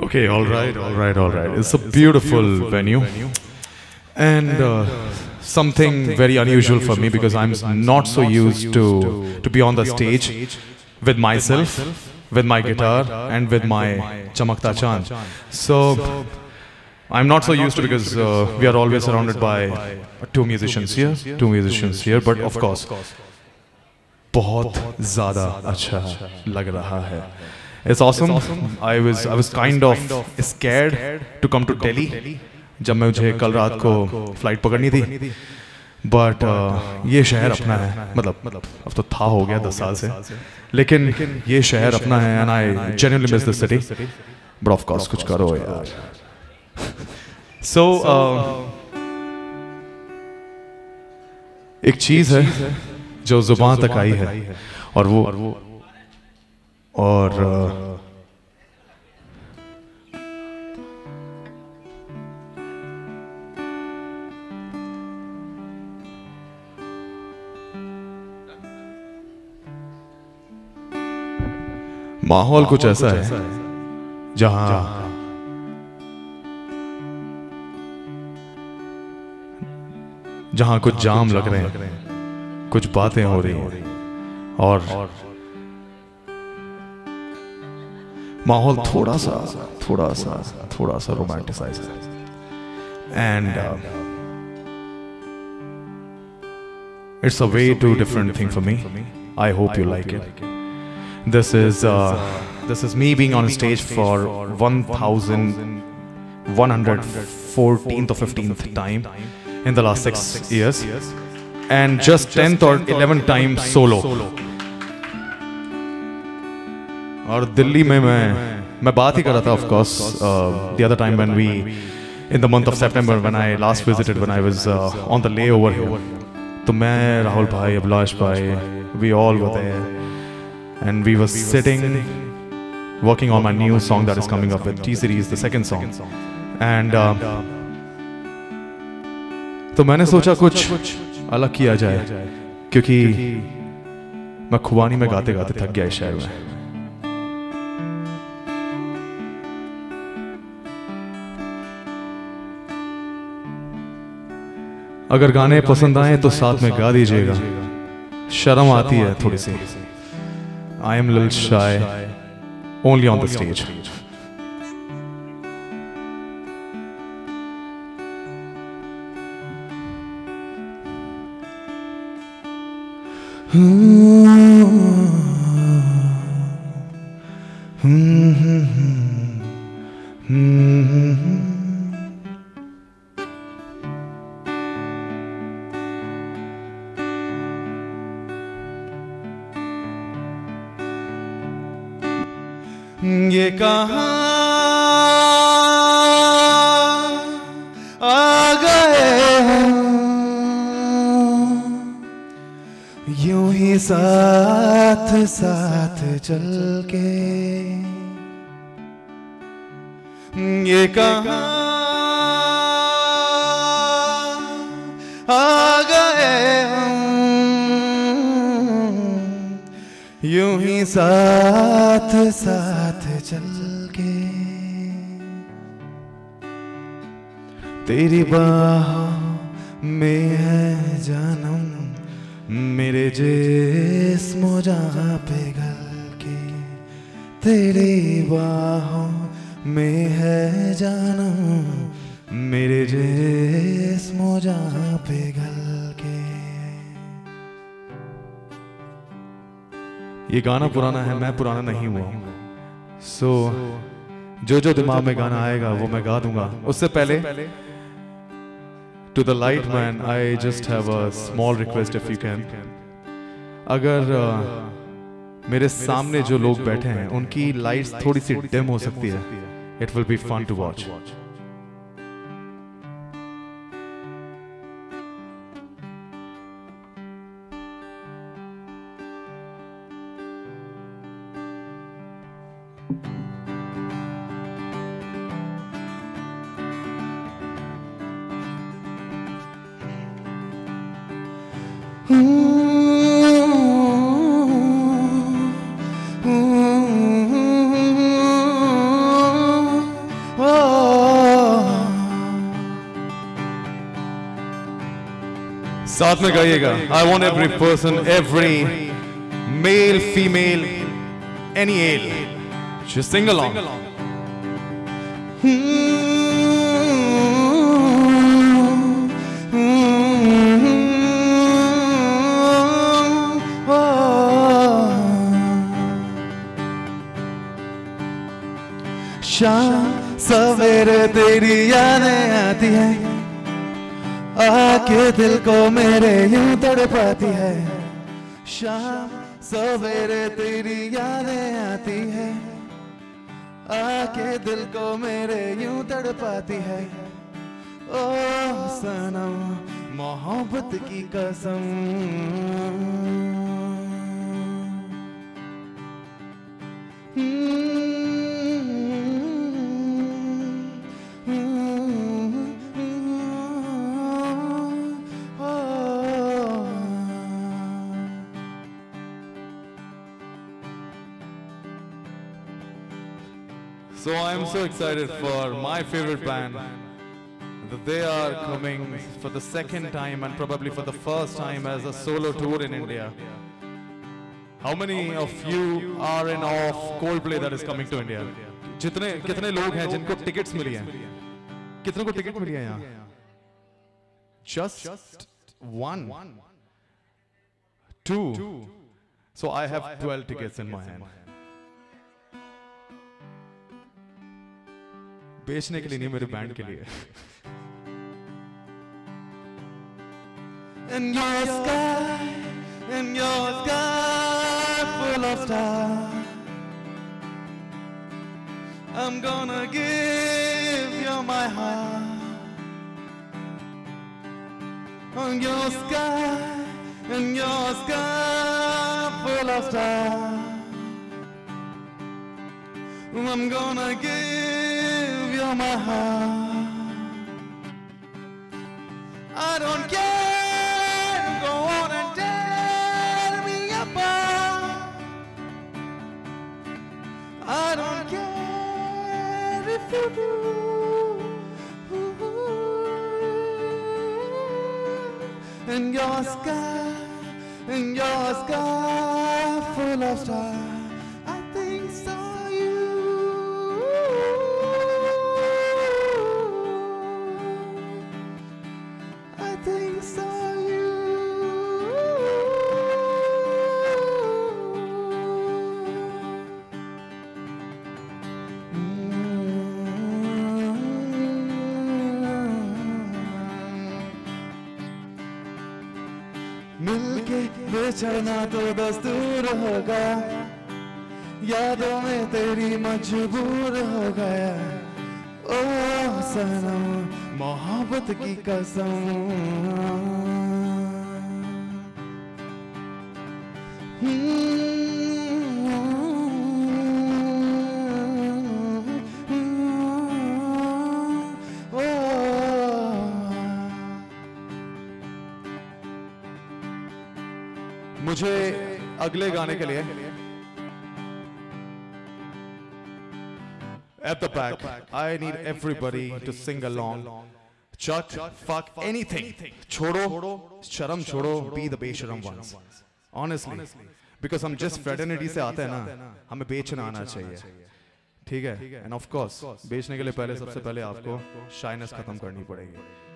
Okay, all right, all right, all right. It's a beautiful venue. And uh, something very unusual for me because I'm not so used to, to be on the stage with myself, with my guitar, and with my Chamakta Chand. So I'm not so used to because uh, we are always surrounded by two musicians here, two musicians here, but of course, बहुत ज़्यादा अच्छा लग रहा है It's awesome. I was I was kind of scared to come to Delhi जब मैं मुझे कल रात को फ़्लाइट पकड़नी थी। बट ये शहर अपना है। मतलब मतलब अब तो था हो गया दस साल से। लेकिन ये शहर अपना है and I genuinely miss the city but of course कुछ करो यार। सो एक चीज़ है जो ज़ुबान तक आई है और वो और माहौल कुछ ऐसा है जहाँ जहाँ कुछ जाम लग रहे हैं कुछ बातें हो रही हैं और माहौल थोड़ा सा थोड़ा सा थोड़ा सा रोमांटिसाइज है and it's a way to different thing for me I hope you like it This is uh, this is me being on stage for 1114th or 15th time in the last six years, and just 10th or 11th time solo. और दिल्ली में मैं मैं बात ही कर रहा था of course the other time when we in the month of September when I last visited when I was on the layover here तो मैं राहुल भाई अभिलाष भाई we all were there we were sitting working on my new song that is coming up with T series the second song. And uh, तो मैंने सोचा कुछ अलग किया जाए क्योंकि मैं खुबानी में गाते गाते थक गया इस शहर में। अगर गाने पसंद आए तो साथ में गा दीजिएगा। शर्म आती है थोड़ी सी। I am a little shy, only on the stage. कहा आ गए यूँ ही साथ साथ चल के। तेरी बाहों में है जन्म, मेरे जिस्म जहाँ पे गल के। तेरी बाहों में है जन्म मेरे जिस्म जहाँ पे गल के। ये गाना पुराना है मैं पुराना नहीं हुआ। सो so, जो जो दिमाग में गाना आएगा वो मैं गा दूँगा। उससे पहले to the light man I just have a small request if you can अगर uh, मेरे सामने जो लोग बैठे हैं उनकी लाइट्स थोड़ी सी डिम हो। सकती है। It will be fun to watch साथ में गाइएगा I want every person every male female any all sing along. शाम सवेरे तेरी यादें आती है। आके दिल को मेरे यूँ तड़पाती है। शाम सवेरे तेरी यादें आती है। आके दिल को मेरे यूँ तड़पाती है। ओ सनम, मोहब्बत की कसम। So I'm so excited for my favorite band that they are coming for the second time and probably for the first time as a solo tour in India. How many of you are in awe of Coldplay that is coming to India? जितने कितने लोग हैं जिनको tickets मिली हैं कितनों को ticket मिली है यहाँ Just one, two. So I have 12 tickets in my hand. बेचने के लिए नहीं मेरे बैंड के लिए In your sky, in your sky full of stars I'm gonna give you my heart On your sky, in your sky full of stars I'm gonna give you my heart I don't care. Go on and tear me apart. I don't care if you do. In your sky, in your sky full of stars, तेरी मजबूर हो गया। ओ सनम मोहब्बत की कसम। मुझे अगले गाने के लिए At the back, I need everybody to sing along. Chut, fuck anything. Chodo, sharam chodo, be the besharam ones. Honestly, because हम जिस fraternity से आते हैं ना, हमें बेचना आना चाहिए. ठीक है? एंड ऑफ़ कोर्स बेचने के लिए पहले सबसे पहले आपको शाइनेस खत्म करनी पड़ेगी.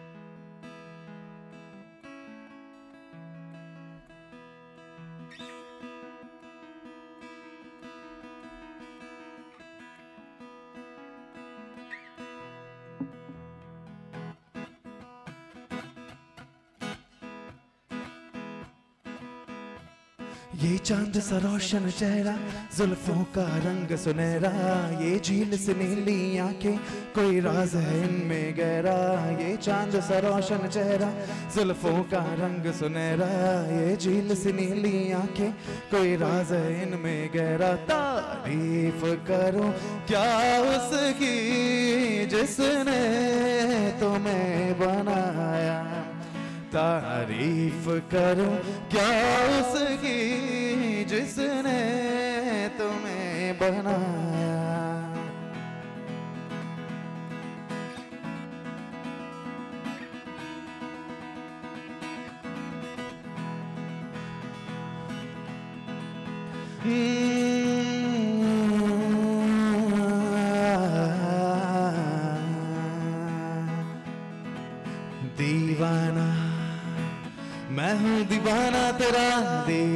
ये सा रोशन चेहरा, जुल्फों का रंग सुनहरा, ये झील से नीली आँखें, कोई राज है इनमें गहरा, ये चाँद सा रोशन चेहरा, जुल्फों का रंग सुनहरा, ये झील से नीली आँखें, कोई राज है इनमें गहरा, तारीफ़ करो क्या उसकी जिसने तुम्हें बनाया, तारीफ़ करो क्या उसकी किसने तुम्हें बनाया? दीवाना मैं हूँ दीवाना तेरा दे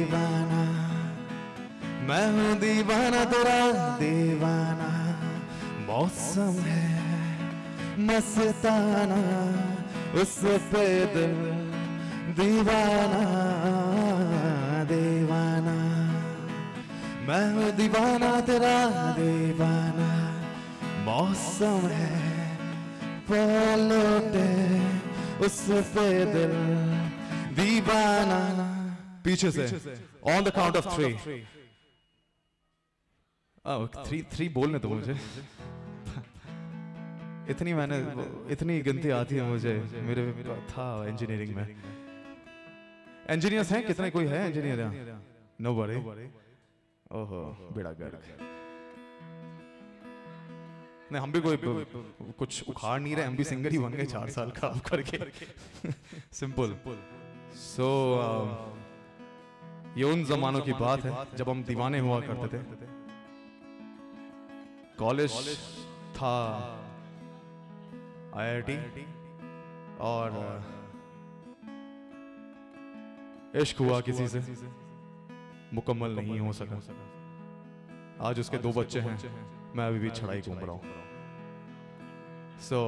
दीवाना तेरा दीवाना मौसम है मस्ताना उस पे दिल दीवाना दीवाना। मैं हूँ दीवाना तेरा दीवाना मौसम है पलटे उस पे दिल दीवाना। पीछे से on the count of three three three बोलने दो मुझे। इतनी मैंने इतनी गिनती आती है मुझे। मेरे था इंजीनियरिंग में। इंजीनियर्स हैं? कितने कोई है इंजीनियर यहाँ नो बड़े ओहो बेड़ा गर्क नहीं हम भी कोई कुछ उखाड़ नहीं रहे हम भी सिंगर ही बन गए चार साल का करके। सिंपल सो ये उन जमानों की बात है जब हम दीवाने हुआ करते थे। कॉलेज था आईआईटी और इश्क हुआ किसी से। मुकम्मल नहीं हो सका। आज उसके दो बच्चे हैं। मैं अभी भी छड़ाई घूम रहा हूँ। So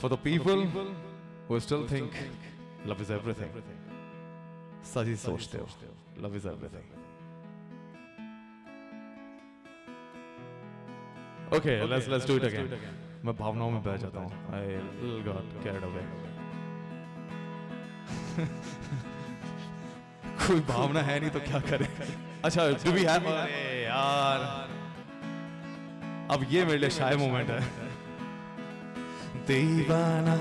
for the people who still think love is everything सच ही। सोचते हो। Love is everything okay let's let's do it again मैं भावनाओं में बह जाता हूँ। आई गॉट कैरिड अवे कोई भावना है नहीं तो क्या करें? अच्छा डू वी हैव अरे यार। अब ये मेरे लिए शाय मोमेंट है। दीवाना।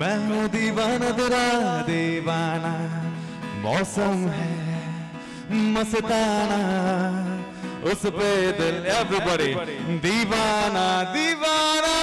मैं हूँ दीवाना तेरा दीवाना। मौसम है मस्ताना। उस पे दिल एवरीबॉडी दीवाना दीवाना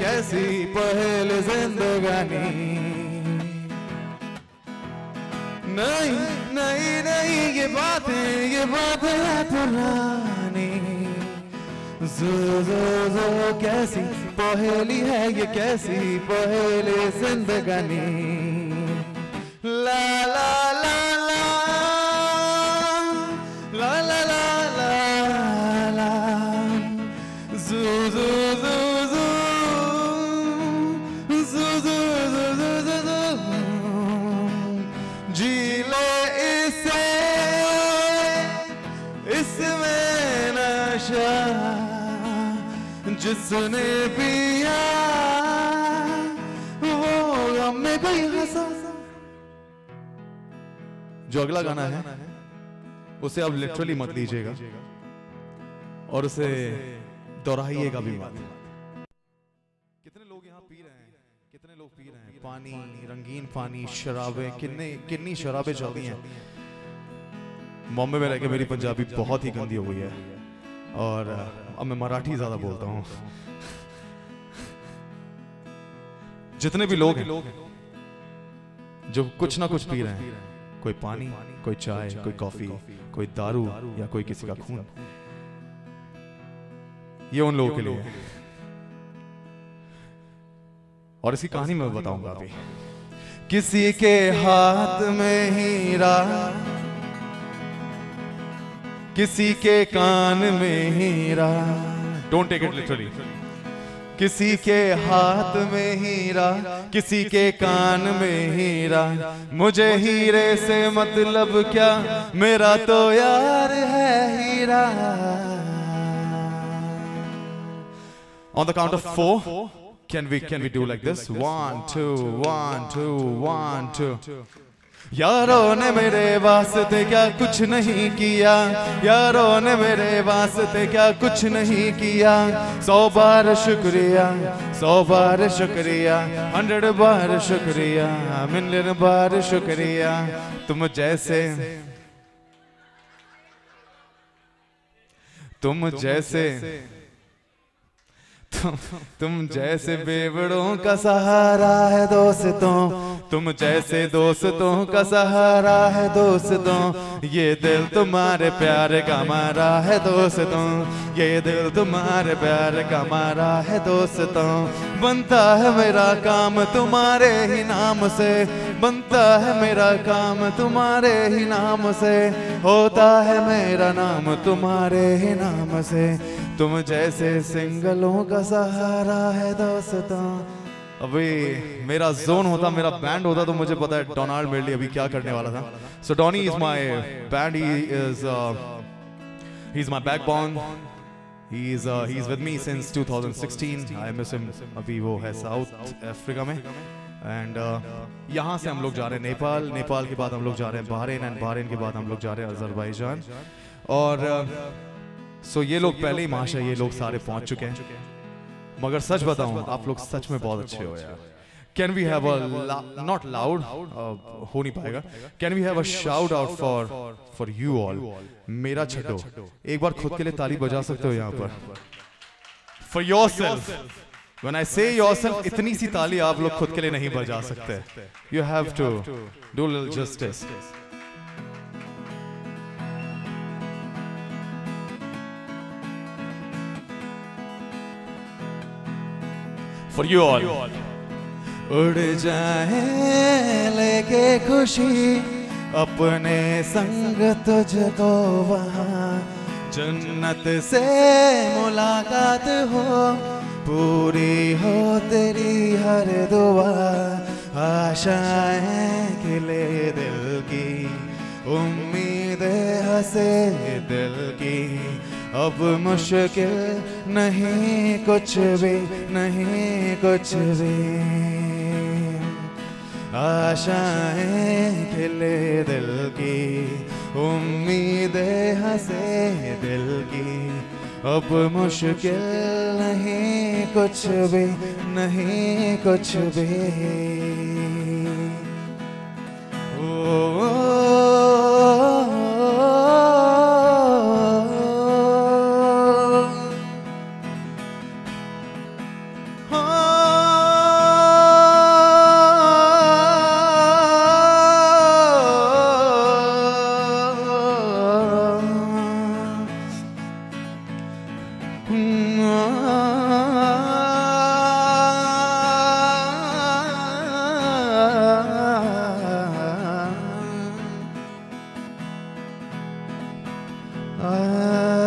कैसी पहल जिंदगानी? नहीं नहीं नहीं, ये बातें ये बातें है पुरानी। जो जो जो, कैसी पहेली है, ये कैसी पहेली जिंदगानी? जिसने पिया वो गम में कोई हंसा। जो अगला गाना है उसे अब लिटरली मत लीजिएगा। और उसे दोहराइएगा भी मत। कितने लोग यहाँ पी रहे हैं? कितने लोग पी रहे हैं? पानी रंगीन पानी शराबें कितने कितनी शराबें चल रही हैं। बॉम्बे में रहकर मेरी पंजाबी बहुत ही गंदी हो गई है। और अब मैं मराठी ज़्यादा बोलता हूँ। जितने भी लोग हैं जो कुछ ना कुछ पी रहे हैं कोई पानी कोई चाय कोई कॉफ़ी कोई दारू या कोई किसी का खून। ये उन लोगों के लिए और इसकी कहानी मैं बताऊँगा अभी। किसी के हाथ में हीरा किसी के कान में हीरा। डोंट टेक इट लिटरली किसी के हाथ में हीरा किसी के कान में हीरा। मुझे हीरे से मतलब क्या? मेरा तो यार है हीरा। On the count of four can we can we do like this one two one two one two यारों ने मेरे वास्ते क्या कुछ नहीं किया? यारों ने मेरे वास्ते क्या कुछ नहीं किया? सौ बार शुक्रिया, सौ बार शुक्रिया, हंड्रेड बार शुक्रिया, मिलियन बार शुक्रिया। तुम जैसे तुम जैसे, तुम तुम जैसे बेवड़ों का सहारा है दोस्तों। तुम जैसे दोस्तों का सहारा है दोस्तों। ये दिल तुम्हारे प्यार का मारा है दोस्तों। ये दिल तुम्हारे प्यार का मारा है दोस्तों। बनता है मेरा काम तुम्हारे ही नाम से। बनता है मेरा काम तुम्हारे ही नाम से। होता है मेरा नाम तुम्हारे ही नाम से। तुम जैसे सिंगलों का सहारा है दोस्तों। अभी मेरा जोन होता मेरा बैंड होता तो मुझे पता है डोनाल्ड मेरे लिए अभी क्या करने वाला था। So Donny is my band he is he is my backbone he is he is with me since 2016 I miss him अभी वो है साउथ अफ्रीका में. एंड uh, यहाँ से हम लोग जा रहे हैं नेपाल। नेपाल के बाद हम लोग जा रहे हैं बहरेन एंड बहरेन के बाद हम लोग जा रहे हैं अजरबैजान और सो uh, so ये लोग पहले ही माशा ये लोग सारे पहुँच चुके हैं मगर सच बताऊँ आप लोग सच में बहुत अच्छे हो यार। Can we have a not loud हो नहीं पाएगा? Can we have a shout out for for you all मेरा छठो एक बार खुद के लिए ताली बजा सकते हो यहाँ पर। For yourself When I say yourself, इतनी सी ताली आप लोग खुद के लिए नहीं बजा सकते। You have to do a little For you all. उड़ जाए लेके खुशी, अपने संग तुझको वहाँ। जन्नत से मुलाकात हो, पूरी हो तेरी हर दुआ। आशाएँ खिले दिल की, उम्मीद हंसे दिल की। अब मुश्किल नहीं कुछ भी नहीं कुछ भी। आशाएँ खिले दिल की उम्मीदें हंसे दिल की। अब मुश्किल नहीं कुछ भी नहीं कुछ भी। ओ, तुम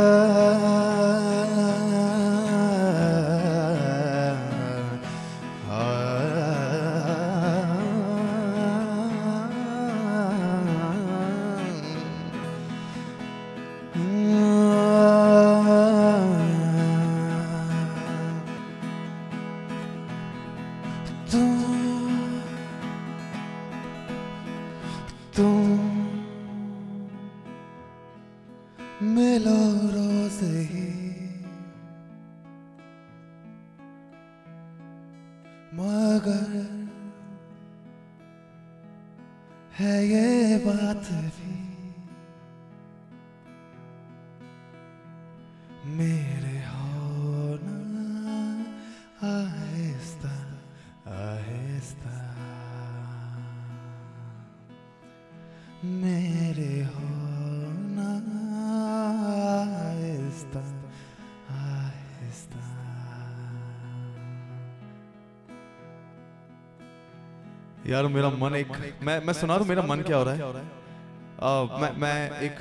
यार मेरा मन एक मैं मैं सुना रहा मेरा मन क्या हो रहा है? मैं मैं एक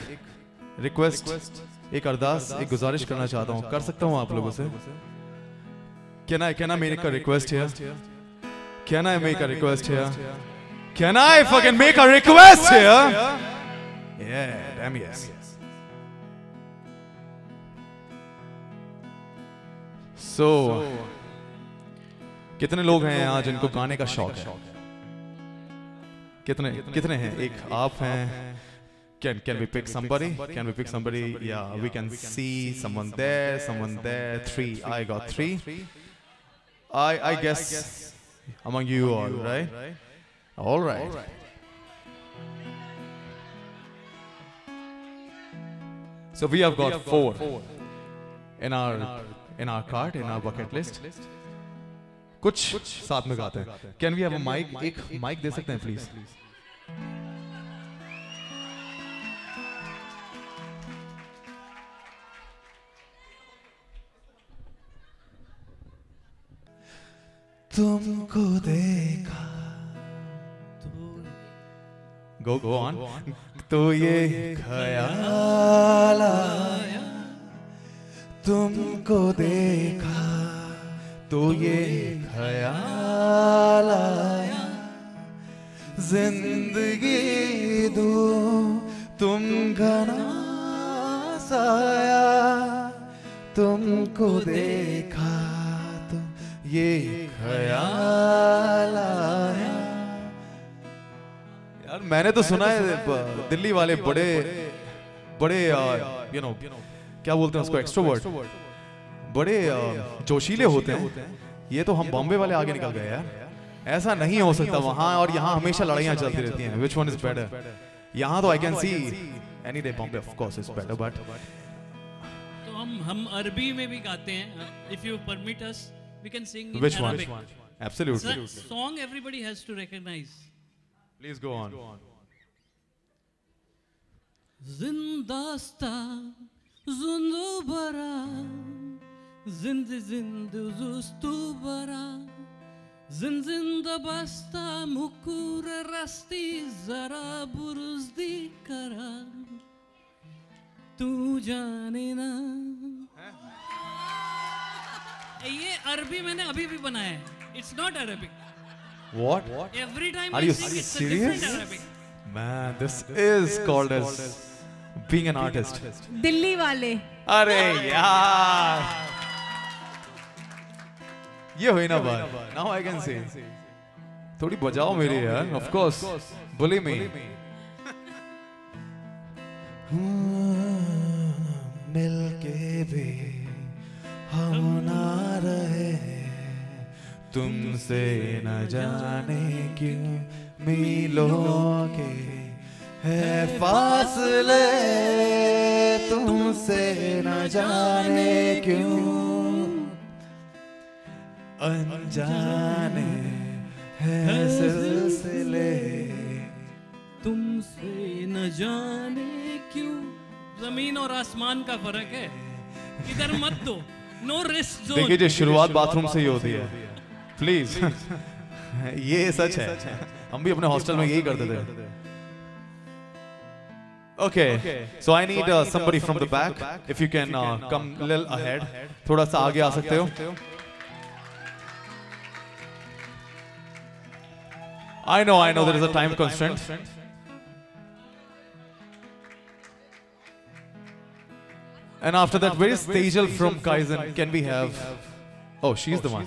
रिक्वेस्ट एक अरदास एक गुजारिश करना चाहता हूँ। कर सकता हूँ आप लोगों से? Can I can I make a request here can I make a request here can I fucking make a request here Yeah, damn yes. So कितने लोग हैं यहाँ जिनको गाने का शौक है? कितने कितने हैं एक आप हैं Can can we pick somebody? Can we pick somebody? Yeah, we can see someone there, someone there. Three. I got three. I I guess among you all, right? All right. So we have got four in our in our card, in our bucket list. कुछ साथ में गाते हैं। Can we have a mic एक mic दे सकते हैं please तुमको देखा गो गो ऑन तो ये ख्याल आया। तुमको देखा तो ये ख्याल आया ज़िंदगी दो तुम घना साया तुमको देखा तो ये ख्याल आया। यार मैंने तो सुना है दिल्ली वाले बड़े बड़े यू नो क्या बोलते हैं उसको एक्सट्रोवर्ट बड़े जोशीले होते हैं। ये तो हम बॉम्बे वाले आगे निकल गए यार। ऐसा नहीं हो सकता वहाँ और यहाँ हमेशा लड़ाइयाँ चलती रहती हैं। विच वन इज़ बेटर यहाँ तो I can see any day Bombay of course is better but तो हम हम अरबी में भी गाते हैं। If you permit us we can sing which one absolutely song everybody has to recognize. Please go on Zindasta zundu bara Zind zind zustu bara Zind zind basta mukur rasti zara buruz di kara. Tu jane na. ये अरबी मैंने अभी भी बनाया है it's not Arabic what what every time are you serious man this is called as being an artist Delhi वाले। अरे यार. ये हुई ना बात। नाउ आई कैन से थोड़ी बजाओ मेरी यार ऑफ़ कोर्स बुली मी मिलके भी हम ना रहे। तुमसे न जाने क्यों मिलों के है फासले। तुमसे न जाने क्यों अनजाने है सिलसिले। तुमसे न जाने क्यों? ज़मीन और आसमान का फ़र्क है। इधर मत दो। नो रिस्क जोन देखिए जी शुरुआत बाथरूम से ही होती है। प्लीज़ ये सच है। हम भी अपने हॉस्टल में यही करते थे। Okay so I need somebody from the back if you can come little ahead थोड़ा सा आगे आ सकते हो? I know, I know, there is a time constraint. And after that, where is Tejal from Kaizen? Can we have? Oh, she's oh, the one.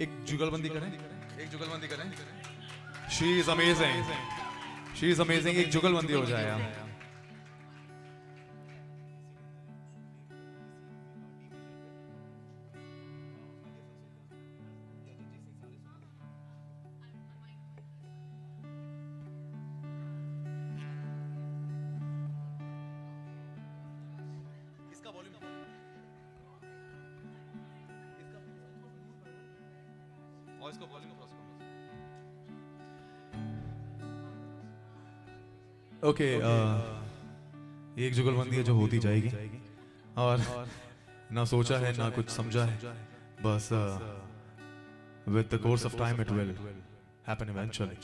एक जुगलबंदी करें। एक जुगलबंदी करें। She is amazing she is amazing एक जुगलबंदी हो जाए। ओके एक जुगलबंदी है जो होती जाएगी। और ना सोचा है ना कुछ समझा है। बस with the course of time it will happen eventually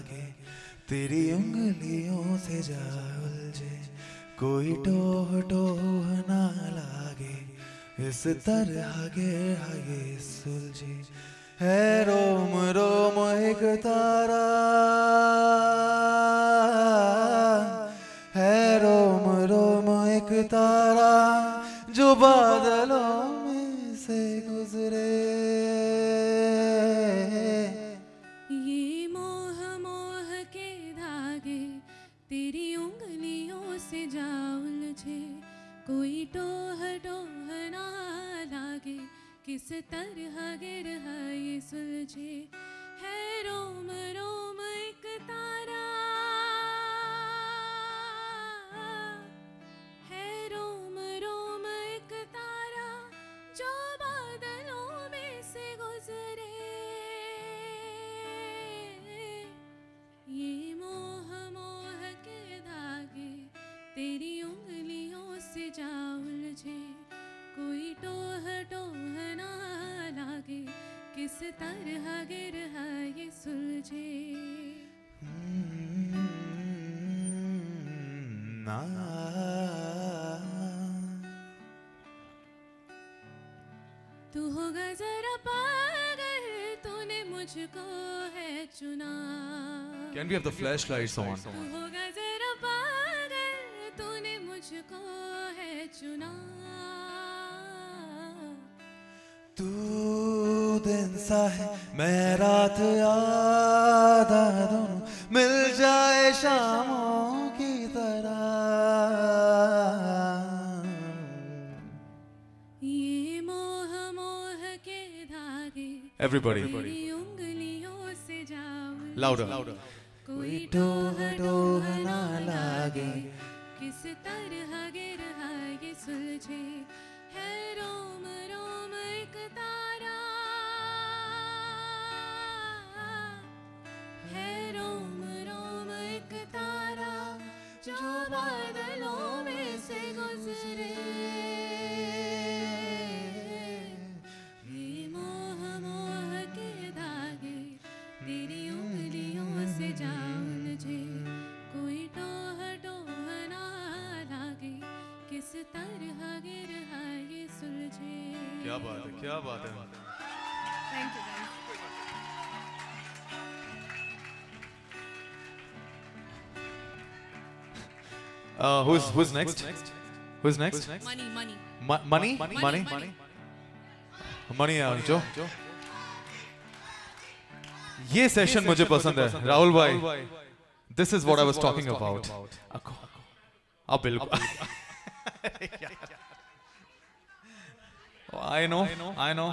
धागे तेरी उंगलियों से जा उलझे, कोई टोह टोह ना लागे। इस तरह गे हगे सुलझे। है रोम रोम एक तारा। है रोम रोम एक तारा, जो बादलों में से गुजरे। किस तरह गिर है सुलझे। है रोम रोम एक तारा। किस तरह गिर है ये सुलझे। तू होगा जरा पागल तूने मुझको है चुना। Can Can we have the flashlights on? दिन सा है मैं रात आधा दोनों मिल जाए शामों की तरह। ये मोह मोह के धागे Everybody. तेरी उंगलियों से जाऊँ Louder. कोई टोह टोह ना लागे। किस तरह गिर है ये सुलझे जो बादलों में से गुजरे। मोह मोह के धागे तेरी उंगलियों से जा उलझे कोई टोह टोह ना लागे किस तरह गिर है सुलझे। क्या बात है क्या बात है। Thank you Uh, who's who's next? Who's next? Money money Mo- money? Money? money. Money? है जो ये सेशन मुझे पसंद है राहुल भाई this is what I was talking about अब बिल्कुल आई नो आई नो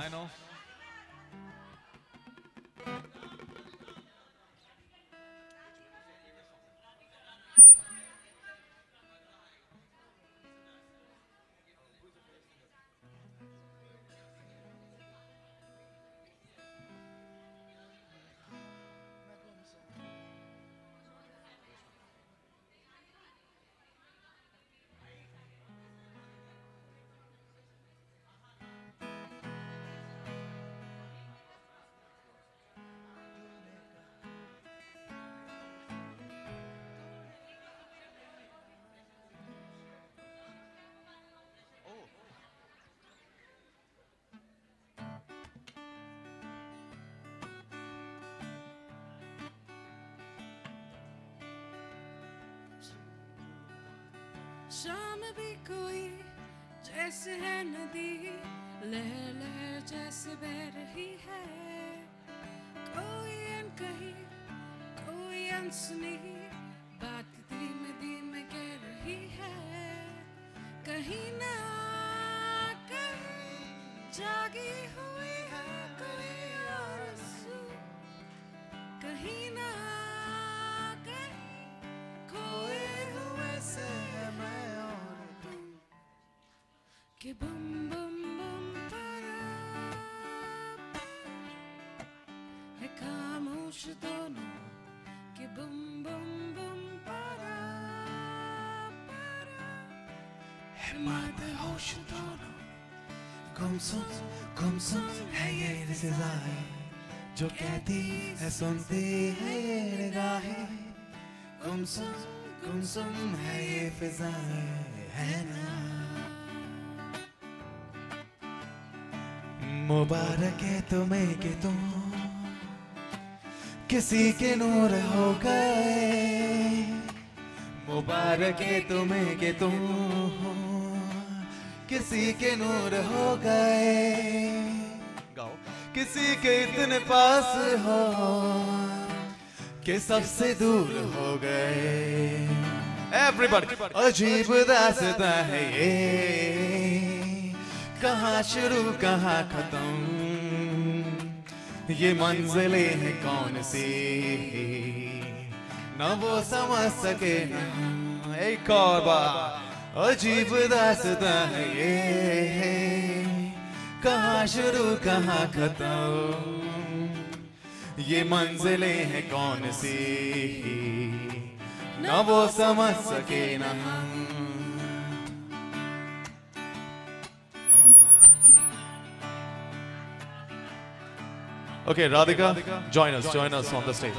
शाम भी कोई जैसे है नदी लहर लहर जैसे बह रही है। कोई अनकही कोई अनसुनी बात धीमे धीमे कह रही है। कहीं ना दोनों कि बम बम बम परा होश दोनों है ये जो कहती है, सुनती है ये निगाहें। गुमसुम गुमसुम है ये फिजाएँ है ना। मुबारक है तुम्हें कि तुम किसी के नूर हो गए। मुबारक है तुम्हें के तुम हो। किसी के नूर हो गए। किसी के इतने पास हो कि सबसे दूर हो गए। एवरीबॉडी अजीब दास्ता है ये। कहाँ शुरू, कहाँ खत्म? ये मंजिले हैं कौन सी? न वो समझ सके एक और बार, अजीब दास्ता है ये। कहाँ शुरू, कहाँ खत्म? ये मंजिले हैं कौन सी? न वो समझ सके न Okay, Radhika, join us, join us on the stage.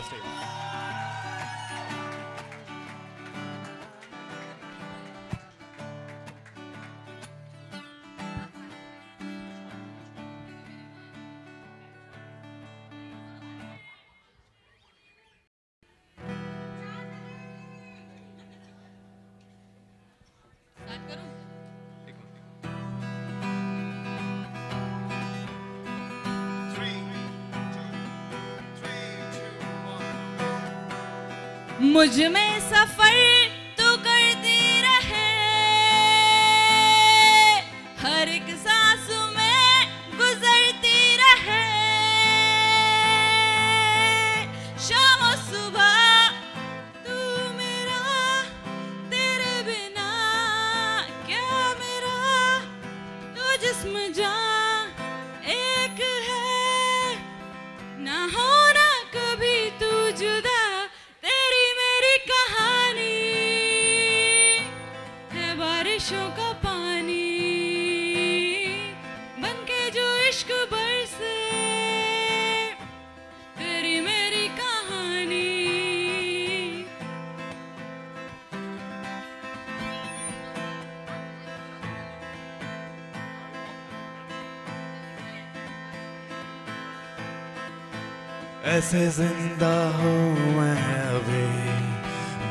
ऐसे ज़िंदा हूँ मैं अभी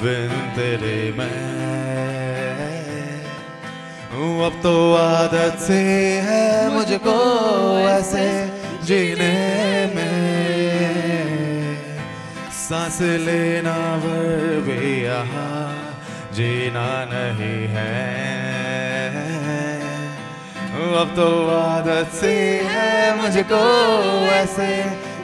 बिन तेरे मैं? अब तो आदत से है मुझको ऐसे जीने में। सांस लेना भर भी यहाँ जीना नहीं है अब तो आदत से है मुझको ऐसे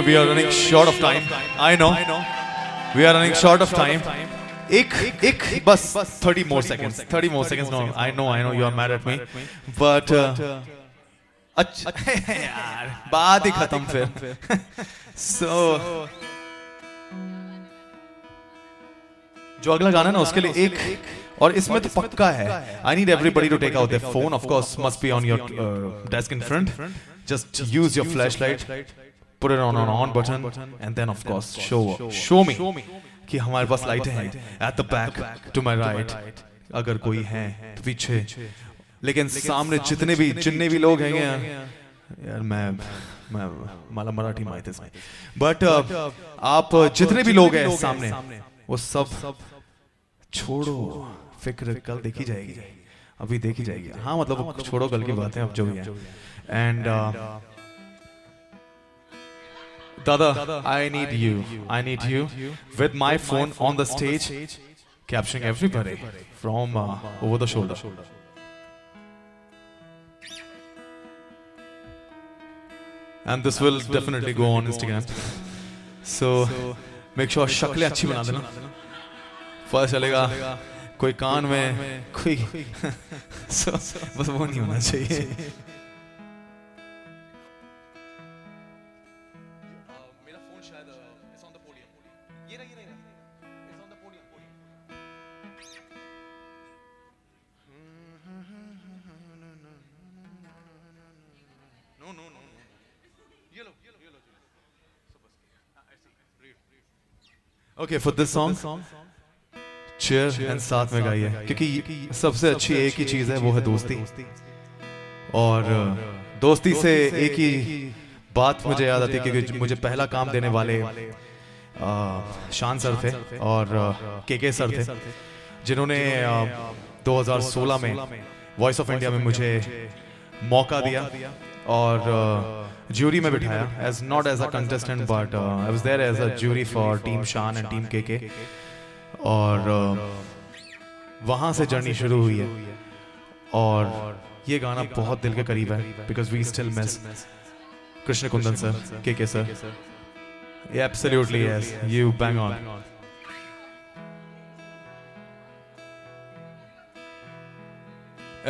में Okay, we are running short of time. I know. We are running short of time. एक एक बस 30 more seconds. 30 more seconds. No, I know, I know you are mad at me. But uh, अच्छा यार बात ही खत्म फिर. So जो अगला गाना है ना उसके लिए एक और इसमें तो पक्का है I need everybody to take out their phone of course must be on your desk in front just use your flash light put it on an on button and then of course show show me कि हमारे पास लाइटें हैं at the back to my right अगर कोई है तो पीछे। लेकिन सामने जितने भी जितने भी लोग हैं यार। मैं मैं मला मराठी माहित है बट आप जितने भी लोग हैं सामने वो सब छोड़ो। फ़िक्र कल देखी जाएगी। अभी देखी जाएगी। हाँ मतलब छोड़ो कल की बातें अब जो भी है। And Dada, I need you. I need you with my phone on the stage, capturing everybody from uh, over the shoulder. And this will definitely go on Instagram. So make sure शक्लें अच्छी बना देना. पता चलेगा कोई कान में कोई so, बस वो नहीं होना चाहिए. okay for this song chair and साथ में गाइए क्योंकि सबसे अच्छी एक ही चीज़ है वो है दोस्ती और दोस्ती से एक ही बात मुझे याद आती है क्योंकि मुझे पहला काम देने वाले शान सर थे और के के सर थे जिन्होंने आ, 2016 में वॉइस ऑफ़ इंडिया में मुझे मौका दिया और ज्यूरी में बिठाया। As not as a contestant but I was there as a jury for team Shaan and team K K और वहाँ से जर्नी शुरू हुई है। और ये गाना बहुत दिल के करीब है because we still miss Krishna Kundan sir के के sir absolutely yes you bang on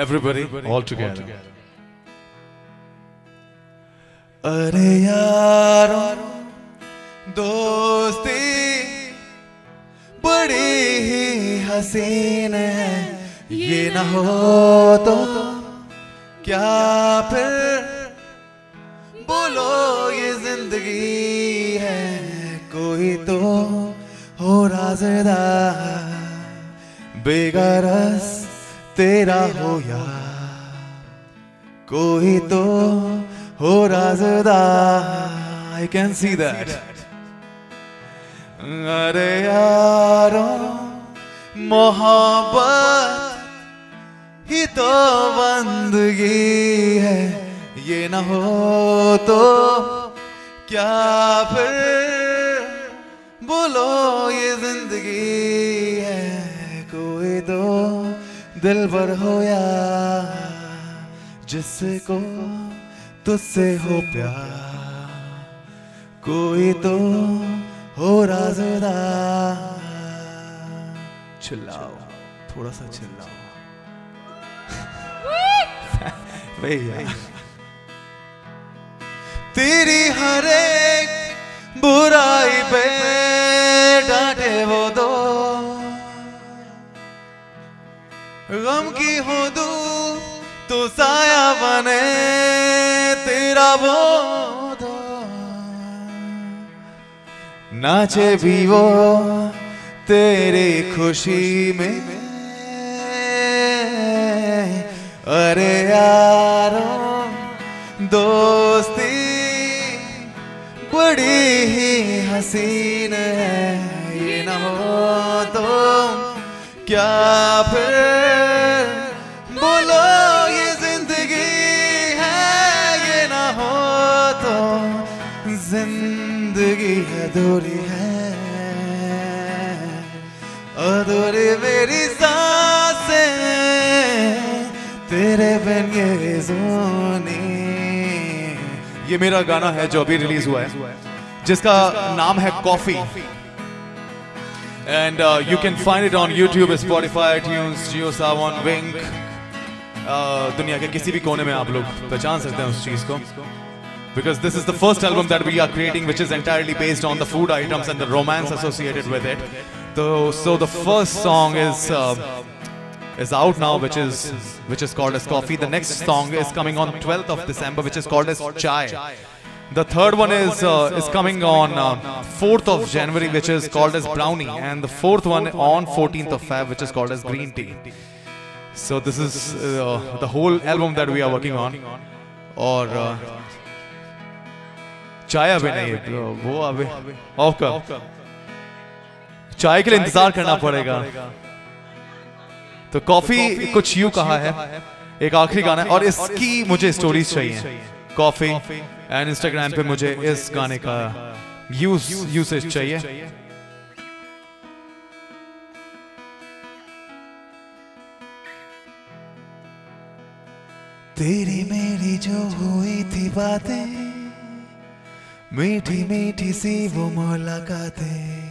everybody all together. अरे यारो, दोस्ती बड़ी ही हसीन है। ये न हो तो क्या फिर बोलो ये ज़िंदगी है, कोई तो हो राजदार बेगरस तेरा हो या, कोई तो हो राजदार आई कैन सी दैट अरे यारो, मोहब्बत ही तो बंदगी है। ये न हो तो क्या फिर बोलो ये ज़िंदगी है। कोई तो दिल भर हो या जिसको तुझसे हो प्यार, कोई तो हो राजदार। चिल्लाओ, थोड़ा सा चिल्लाओ। भैया तेरी हर एक बुराई पे डांटे वो दो। गम की हो दू तो साया बने। दो नाचे भी वो तेरी खुशी में। अरे यारो, दोस्ती बड़ी ही हसीन है। ये न हो तो क्या फिर मेरी साँसें तेरे तेरे बिन ये जोनी ये मेरा गाना है जो अभी रिलीज़ हुआ है जिसका नाम है coffee and you can find it on YouTube Spotify tunes Jio Saavn Wynk दुनिया के किसी भी कोने में आप लोग पहचान सकते हैं उस चीज़ को because this is the first album that we are creating which is entirely based on the food items and the romance associated with it so so the first song is uh, is out now which is which is called as coffee the next song is coming on 12th of december which is called as chai the third one is uh, is coming on uh, 4th of january which is called as brownie and the fourth one on 14th of feb which is called as green tea so this is uh, the whole album that we are working on or uh, चाय अभी नहीं है bro, वो अभी of कर चाय के लिए इंतज़ार करना पड़ेगा। तो कॉफ़ी कुछ यूँ कहा है। एक आखिरी गाना है और इसकी मुझे स्टोरीज चाहिए। कॉफ़ी एंड इंस्टाग्राम पे मुझे इस गाने का यूज़ यूसेज चाहिए। तेरी मेरी जो हुई थी बातें मीठी मीठी सी वो मुलाकातें।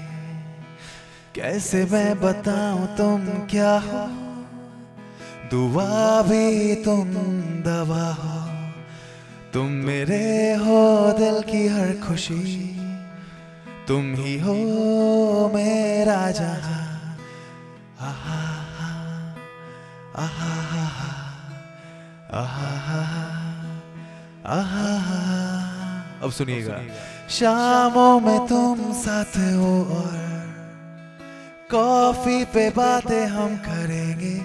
कैसे मैं बताऊँ तुम क्या हो? दुआ भी तुम दवा हो। तुम मेरे हो दिल की हर खुशी। तुम ही हो मेरा जहाँ। आहा आहा आहा आहा अब सुनिएगा। शामों में तुम साथ हो और कॉफ़ी पे बातें हम करेंगे।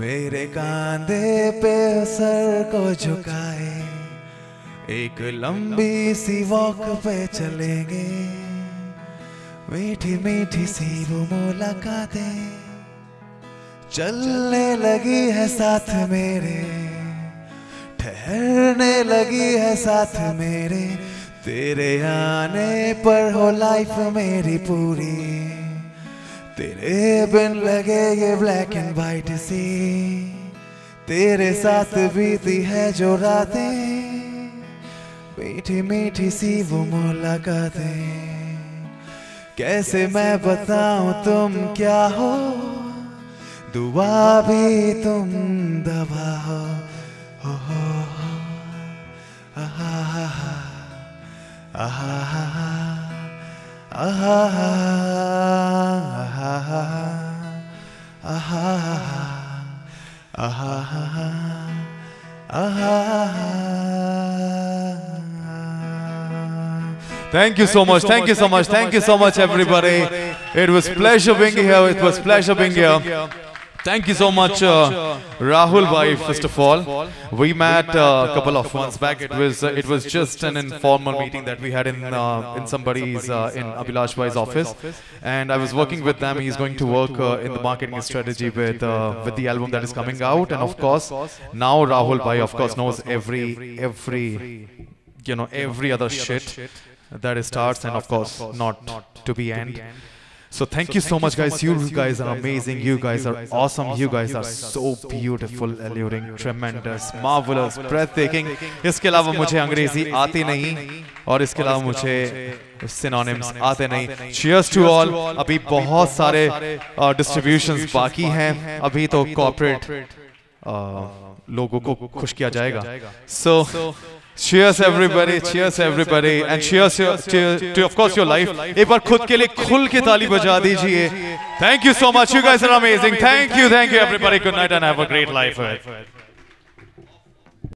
मेरे कांधे पे सर को झुकाए। एक लंबी सी वॉक पे चलेंगे। मीठी मीठी सी वो मुलाकातें। चलने लगी है साथ मेरे। ठहरने लगी है साथ मेरे। तेरे आने पर हो लाइफ मेरी पूरी। तेरे बिन लगे ये ब्लैक एंड वाइट सी। तेरे साथ बीती है जो रातें। मीठी मीठी सी वो मुलाकातें। कैसे मैं बताऊँ तुम क्या हो? दुआ भी तुम दबा हो। हो हो हो। आहा आहा। Thank you so much, thank you so much, thank you so much, everybody. It was pleasure being here, it was pleasure being here. Thank you so much, uh, Rahul Bhai. First of all, we met uh, a couple of months back. It was uh, it was just an informal meeting that we had in uh, in somebody's uh, in Abhilash Bhai's office, and I was working with them. He's going to work uh, in the marketing strategy with uh, with the album that is coming out, and of course, now Rahul Bhai, of course, knows every every you know every other shit that starts and of course not to be end so thank you so much guys you guys are amazing you guys are awesome you guys are so beautiful alluring tremendous marvelous breathtaking इसके अलावा मुझे अंग्रेज़ी आती नहीं और इसके अलावा मुझे सिनोनिम्स आते नहीं cheers to all अभी बहुत सारे डिस्ट्रीब्यूशंस बाकी हैं अभी तो कॉर्पोरेट लोगों को खुश किया जाएगा so cheers everybody. cheers everybody. And cheers to, to of course your life. ek khud ke liye khul ke taali baja dijiye. thank you so much. you guys are amazing. thank you thank you everybody. good night and have a great life ahead.